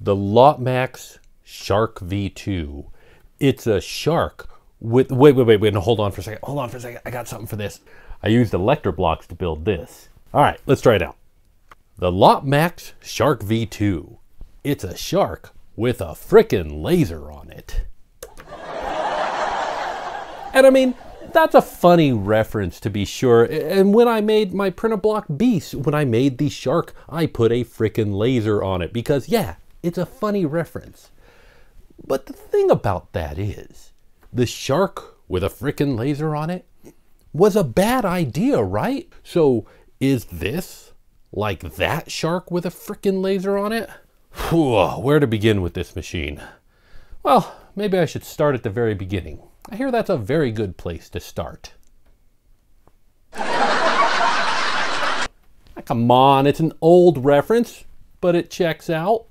the Lotmaxx Shark V2. It's a shark with, wait, wait, wait, wait, hold on for a second. Hold on for a second. I got something for this. I used Electro blocks to build this. All right, let's try it out. The Lotmaxx Shark V2. It's a shark with a frickin' laser on it. and I mean, that's a funny reference to be sure. And when I made my print-a-block beast, when I made the shark, I put a frickin' laser on it because yeah, it's a funny reference. But the thing about that is, the shark with a frickin' laser on it was a bad idea, right? So is this like that shark with a frickin' laser on it? Whew, Where to begin with this machine? Well, maybe I should start at the very beginning. I hear that's a very good place to start. Ah, come on, it's an old reference, but it checks out.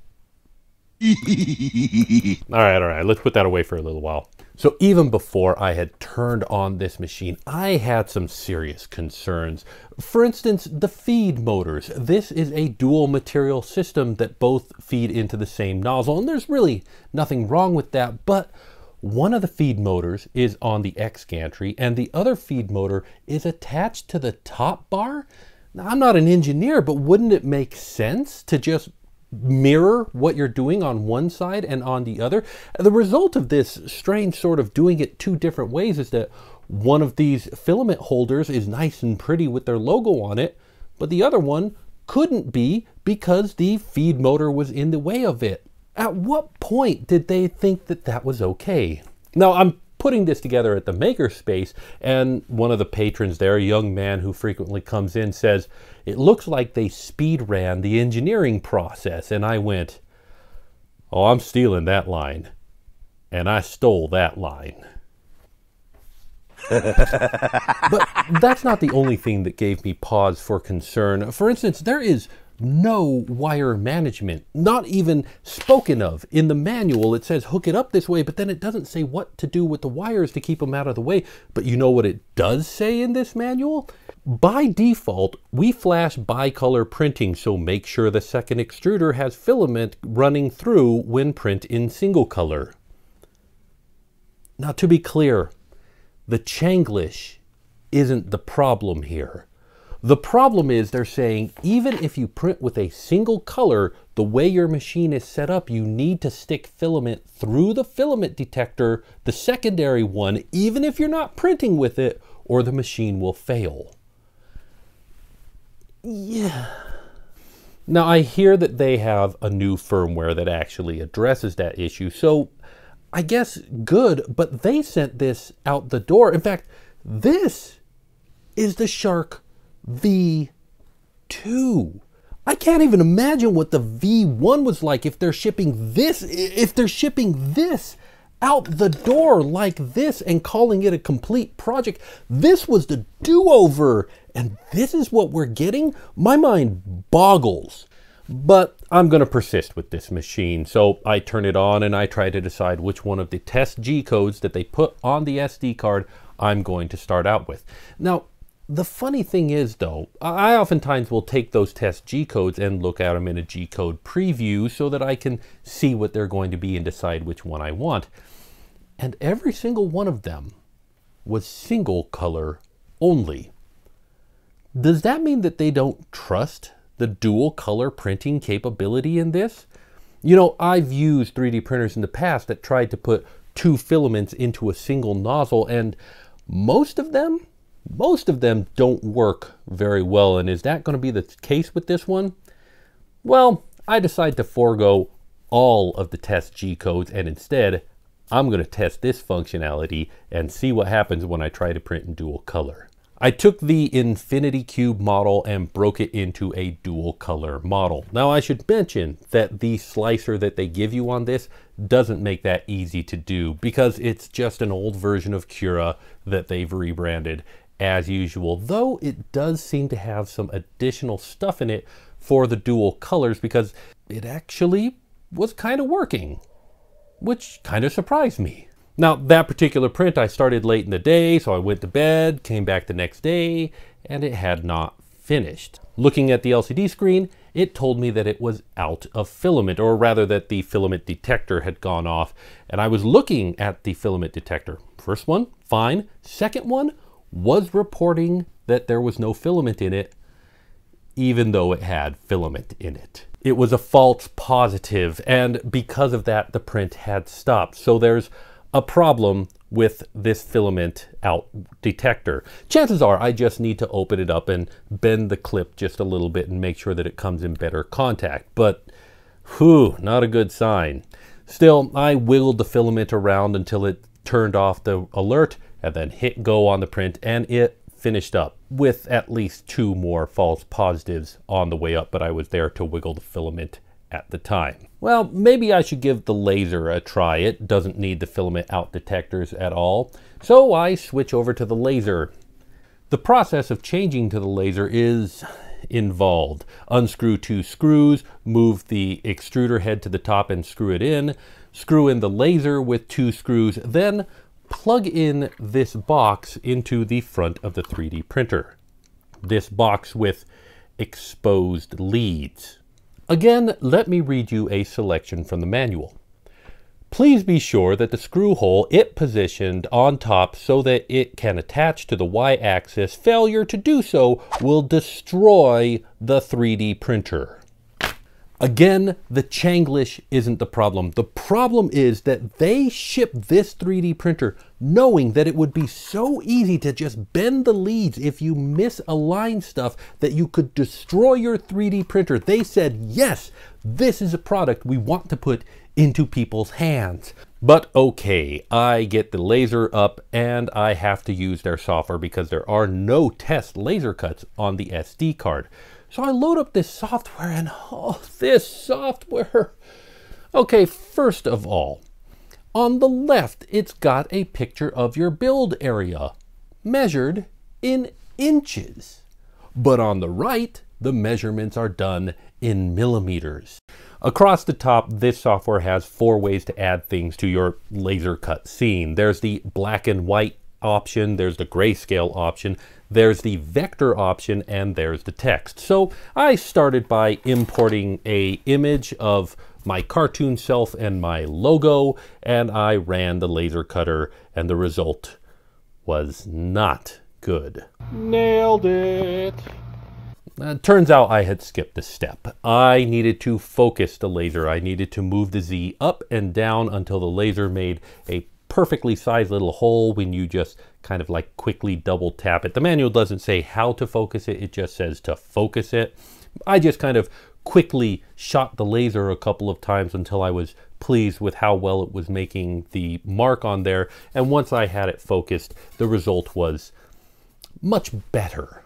all right, all right, let's put that away for a little while. So even before I had turned on this machine, I had some serious concerns. For instance, the feed motors. This is a dual material system that both feed into the same nozzle, and there's really nothing wrong with that, but one of the feed motors is on the X gantry and the other feed motor is attached to the top bar. Now, I'm not an engineer, but wouldn't it make sense to just mirror what you're doing on one side and on the other? The result of this strange sort of doing it two different ways is that one of these filament holders is nice and pretty with their logo on it, but the other one couldn't be because the feed motor was in the way of it. At what point did they think that that was okay? Now, I'm putting this together at the makerspace, and one of the patrons there, a young man who frequently comes in, says, It looks like they speed ran the engineering process. And I went, Oh, I'm stealing that line. And I stole that line. but that's not the only thing that gave me pause for concern. For instance, there is no wire management, not even spoken of. In the manual, it says hook it up this way, but then it doesn't say what to do with the wires to keep them out of the way. But you know what it does say in this manual? By default, we flash bicolor printing, so make sure the second extruder has filament running through when print in single color. Now to be clear, the Changlish isn't the problem here. The problem is they're saying even if you print with a single color, the way your machine is set up, you need to stick filament through the filament detector, the secondary one, even if you're not printing with it, or the machine will fail. Yeah. Now I hear that they have a new firmware that actually addresses that issue, so I guess good, but they sent this out the door. In fact, this is the Shark V2. I can't even imagine what the V1 was like if they're shipping this, if they're shipping this out the door like this and calling it a complete project. This was the do-over and this is what we're getting? My mind boggles. But I'm going to persist with this machine. So I turn it on and I try to decide which one of the test G codes that they put on the SD card I'm going to start out with. Now, the funny thing is though, I oftentimes will take those test G codes and look at them in a G code preview so that I can see what they're going to be and decide which one I want. And every single one of them was single color only. Does that mean that they don't trust the dual color printing capability in this? You know, I've used 3D printers in the past that tried to put two filaments into a single nozzle and most of them most of them don't work very well. And is that going to be the case with this one? Well, I decide to forego all of the test G codes and instead I'm going to test this functionality and see what happens when I try to print in dual color. I took the Infinity Cube model and broke it into a dual color model. Now I should mention that the slicer that they give you on this doesn't make that easy to do because it's just an old version of Cura that they've rebranded as usual, though it does seem to have some additional stuff in it for the dual colors because it actually was kind of working, which kind of surprised me. Now, that particular print I started late in the day, so I went to bed, came back the next day, and it had not finished. Looking at the LCD screen, it told me that it was out of filament, or rather that the filament detector had gone off. And I was looking at the filament detector. First one, fine. Second one was reporting that there was no filament in it, even though it had filament in it. It was a false positive, and because of that, the print had stopped. So there's a problem with this filament out detector. Chances are I just need to open it up and bend the clip just a little bit and make sure that it comes in better contact. But whew, not a good sign. Still, I wiggled the filament around until it turned off the alert and then hit go on the print and it finished up with at least two more false positives on the way up, but I was there to wiggle the filament at the time. Well, maybe I should give the laser a try. It doesn't need the filament out detectors at all. So I switch over to the laser. The process of changing to the laser is involved. Unscrew two screws, move the extruder head to the top and screw it in, screw in the laser with two screws, then plug in this box into the front of the 3D printer. This box with exposed leads. Again, let me read you a selection from the manual. Please be sure that the screw hole it positioned on top so that it can attach to the y-axis. Failure to do so will destroy the 3D printer. Again, the Changlish isn't the problem. The problem is that they shipped this 3D printer knowing that it would be so easy to just bend the leads if you misalign stuff that you could destroy your 3D printer. They said, yes, this is a product we want to put into people's hands. But okay, I get the laser up and I have to use their software because there are no test laser cuts on the SD card. So I load up this software and oh, this software. Okay, first of all, on the left, it's got a picture of your build area measured in inches. But on the right, the measurements are done in millimeters. Across the top, this software has four ways to add things to your laser cut scene. There's the black and white option, there's the grayscale option, there's the vector option, and there's the text. So I started by importing a image of my cartoon self and my logo, and I ran the laser cutter, and the result was not good. Nailed it! Uh, turns out I had skipped a step. I needed to focus the laser. I needed to move the Z up and down until the laser made a perfectly sized little hole when you just kind of like quickly double tap it. The manual doesn't say how to focus it, it just says to focus it. I just kind of quickly shot the laser a couple of times until I was pleased with how well it was making the mark on there. And once I had it focused, the result was much better.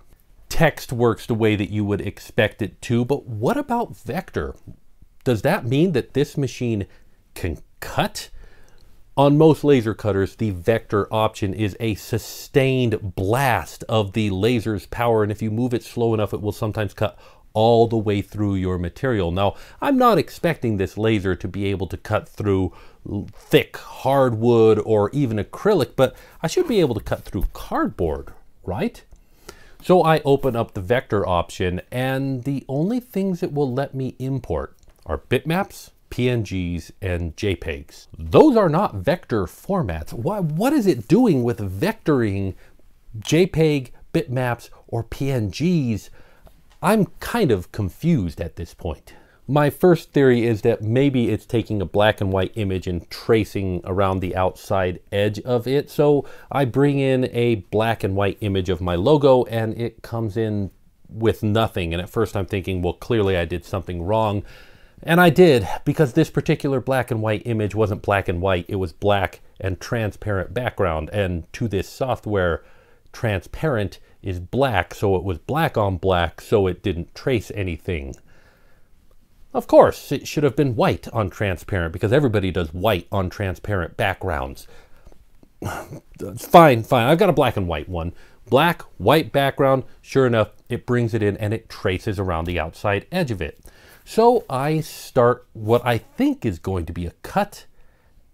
Text works the way that you would expect it to, but what about vector? Does that mean that this machine can cut? On most laser cutters, the vector option is a sustained blast of the laser's power, and if you move it slow enough, it will sometimes cut all the way through your material. Now, I'm not expecting this laser to be able to cut through thick hardwood or even acrylic, but I should be able to cut through cardboard, right? So I open up the vector option, and the only things it will let me import are bitmaps, PNGs, and JPEGs. Those are not vector formats. What is it doing with vectoring JPEG, bitmaps, or PNGs? I'm kind of confused at this point. My first theory is that maybe it's taking a black and white image and tracing around the outside edge of it. So I bring in a black and white image of my logo and it comes in with nothing. And at first I'm thinking, well, clearly I did something wrong. And I did, because this particular black and white image wasn't black and white, it was black and transparent background. And to this software, transparent is black, so it was black on black, so it didn't trace anything. Of course, it should have been white on transparent, because everybody does white on transparent backgrounds. fine, fine, I've got a black and white one. Black, white background, sure enough, it brings it in and it traces around the outside edge of it. So I start what I think is going to be a cut,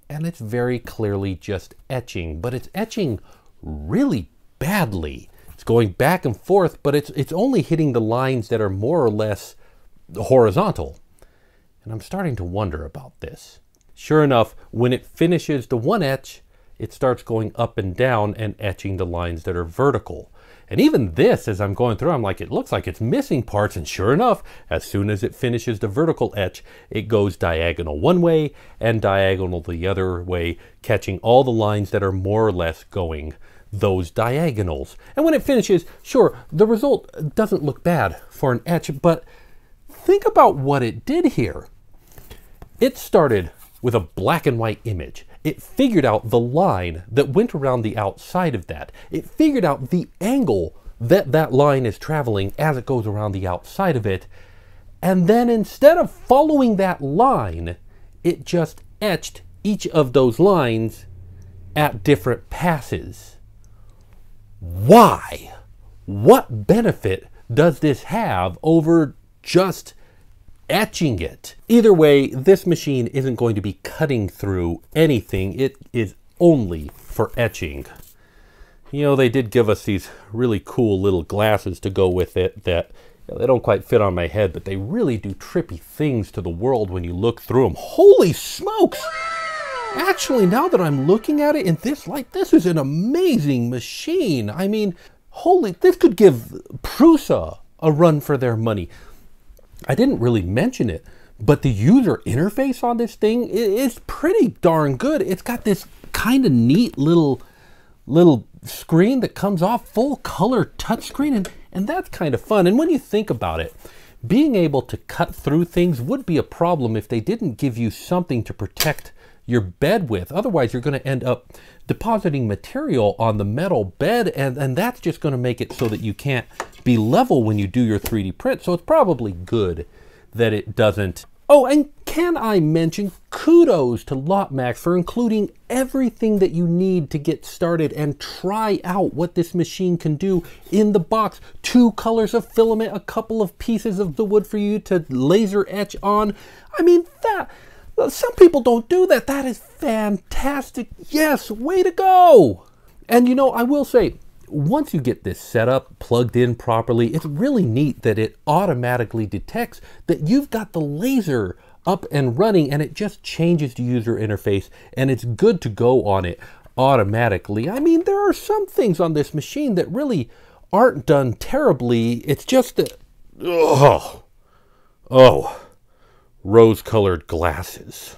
and it's very clearly just etching, but it's etching really badly. It's going back and forth, but it's, it's only hitting the lines that are more or less horizontal. And I'm starting to wonder about this. Sure enough, when it finishes the one etch, it starts going up and down and etching the lines that are vertical. And even this, as I'm going through, I'm like, it looks like it's missing parts. And sure enough, as soon as it finishes the vertical etch, it goes diagonal one way and diagonal the other way, catching all the lines that are more or less going those diagonals. And when it finishes, sure, the result doesn't look bad for an etch, but think about what it did here. It started with a black and white image. It figured out the line that went around the outside of that. It figured out the angle that that line is traveling as it goes around the outside of it. And then instead of following that line, it just etched each of those lines at different passes. Why? What benefit does this have over just etching it. Either way, this machine isn't going to be cutting through anything. It is only for etching. You know, they did give us these really cool little glasses to go with it that you know, they don't quite fit on my head, but they really do trippy things to the world when you look through them. Holy smokes! Actually, now that I'm looking at it in this light, this is an amazing machine. I mean, holy, this could give Prusa a run for their money. I didn't really mention it, but the user interface on this thing is pretty darn good. It's got this kind of neat little little screen that comes off full color touchscreen and, and that's kind of fun. And when you think about it, being able to cut through things would be a problem if they didn't give you something to protect your bed with. Otherwise, you're going to end up depositing material on the metal bed, and, and that's just going to make it so that you can't be level when you do your 3D print. So it's probably good that it doesn't. Oh, and can I mention kudos to Lotmaxx for including everything that you need to get started and try out what this machine can do in the box. Two colors of filament, a couple of pieces of the wood for you to laser etch on. I mean, that some people don't do that. That is fantastic. Yes, way to go. And you know, I will say, once you get this set up, plugged in properly, it's really neat that it automatically detects that you've got the laser up and running and it just changes the user interface and it's good to go on it automatically. I mean, there are some things on this machine that really aren't done terribly. It's just that, oh, oh rose colored glasses.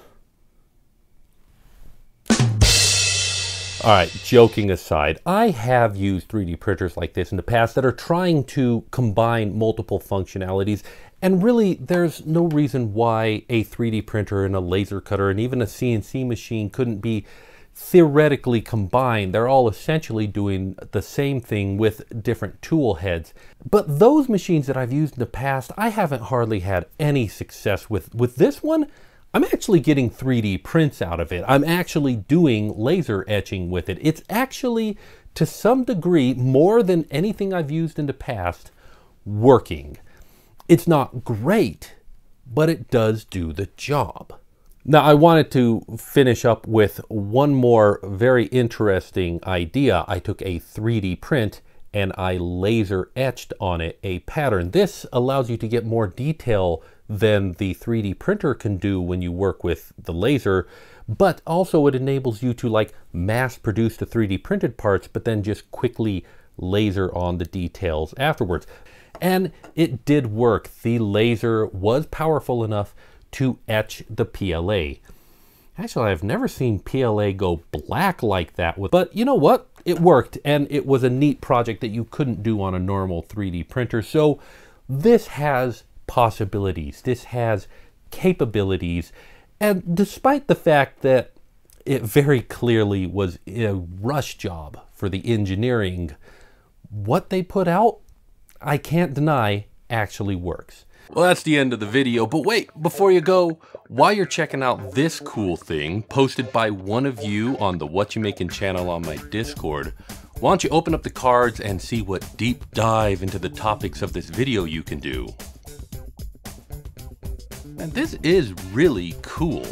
All right, joking aside, I have used 3D printers like this in the past that are trying to combine multiple functionalities. And really, there's no reason why a 3D printer and a laser cutter and even a CNC machine couldn't be theoretically combined. They're all essentially doing the same thing with different tool heads. But those machines that I've used in the past, I haven't hardly had any success with. With this one, I'm actually getting 3D prints out of it. I'm actually doing laser etching with it. It's actually, to some degree, more than anything I've used in the past, working. It's not great, but it does do the job. Now, I wanted to finish up with one more very interesting idea. I took a 3D print and I laser etched on it a pattern. This allows you to get more detail than the 3D printer can do when you work with the laser, but also it enables you to like mass produce the 3D printed parts, but then just quickly laser on the details afterwards. And it did work. The laser was powerful enough to etch the PLA. Actually, I've never seen PLA go black like that. With, but you know what? It worked, and it was a neat project that you couldn't do on a normal 3D printer. So this has possibilities. This has capabilities. And despite the fact that it very clearly was a rush job for the engineering, what they put out, I can't deny, actually works. Well, that's the end of the video, but wait, before you go, while you're checking out this cool thing posted by one of you on the What You Making channel on my Discord, why don't you open up the cards and see what deep dive into the topics of this video you can do. And this is really cool.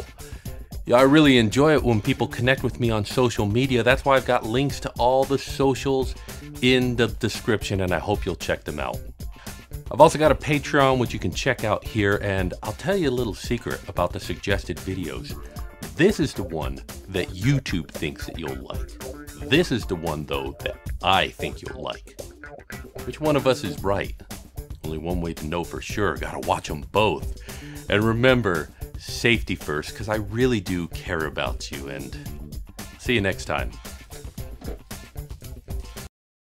Yeah, I really enjoy it when people connect with me on social media. That's why I've got links to all the socials in the description, and I hope you'll check them out. I've also got a Patreon, which you can check out here, and I'll tell you a little secret about the suggested videos. This is the one that YouTube thinks that you'll like. This is the one, though, that I think you'll like. Which one of us is right? Only one way to know for sure. Gotta watch them both. And remember, safety first, because I really do care about you. And see you next time.